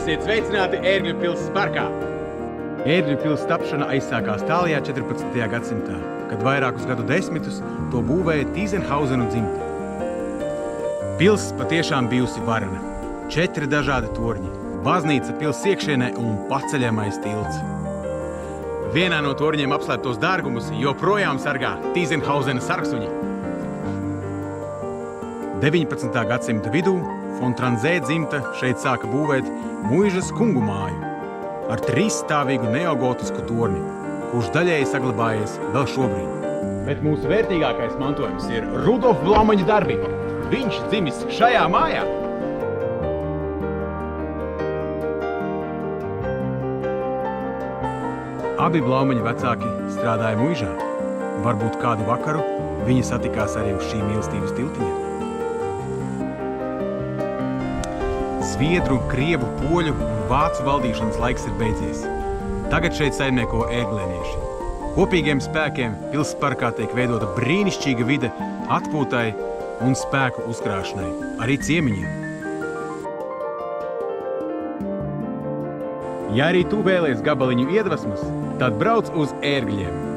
Sveicināti Ērgļu pilsētas parkā! Ērgļu pilsētas tapšana aizsākās tālajā 14. gadsimtā, kad vairākus gadu desmitus to būvēja Tīzenhauzenu dzimta. Pilsēta patiešām bijusi varena. Četri dažādi torņi, baznīca pilsētas iekšienē un paceļamais tilts. Vienā no torņiem apslēptos dārgumus joprojām sargā Tīzenhauzena sarksuņi. 19. gadsimta vidū Fontranzē dzimta šeit sāka būvēt mūžas kungu māju ar trīsstāvīgu neogotisku torni, kurš daļēji saglabājies vēl šobrīd. Bet mūsu vērtīgākais mantojums ir Rudolf Blaumaņa darbi. Viņš dzimis šajā mājā. Abi Blaumaņa vecāki strādāja muižā. Varbūt kādu vakaru viņi satikās arī uz šī mīlestības tiltiņa. Zviedru, krievu, poļu un vācu valdīšanas laiks ir beidzies. Tagad šeit saimnieko ēglēnieši. Kopīgiem spēkiem pilsparkā tiek veidota brīnišķīga vide atpūtai un spēku uzkrāšanai, arī ciemiņiem. Ja arī tu vēlies gabaliņu iedvesmas, tad brauc uz ērgļiem.